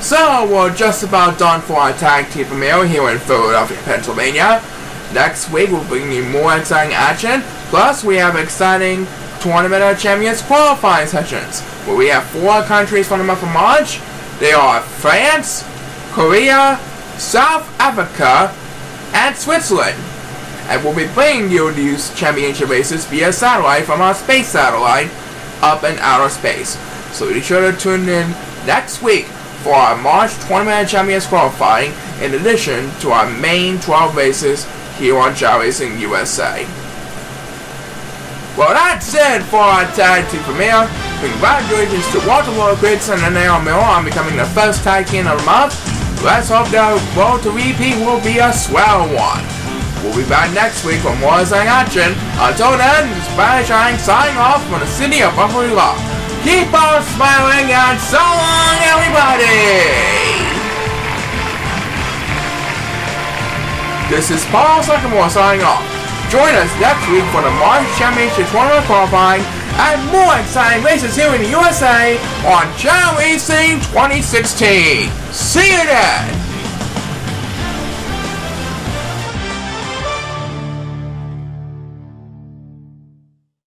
So we're just about done for our tag team premiere here in Philadelphia, Pennsylvania. Next week we'll bring you more exciting action. Plus we have exciting Tournament of Champions qualifying sessions, where we have four countries for the month of March. They are France, Korea, South Africa, and Switzerland. And we'll be bringing you these championship races via satellite from our space satellite up in outer space. So be sure to tune in next week for our March Tournament of Champions qualifying in addition to our main 12 races here on Chao Racing USA. Well, that's it for our tag team premiere. Congratulations to Walter Wilkins and Naomi Miller on becoming the first tag team of the month. Let's hope the road to repeat will be a swell one. We'll be back next week for more exciting action. Until then, Spanish Eye signing off from the city of Buffalo Rock. Keep on smiling and so long, everybody! This is Paul Sycamore signing off. Join us next week for the March Championship Tournament qualifying and more exciting races here in the USA on Chao Racing 2016. See you then!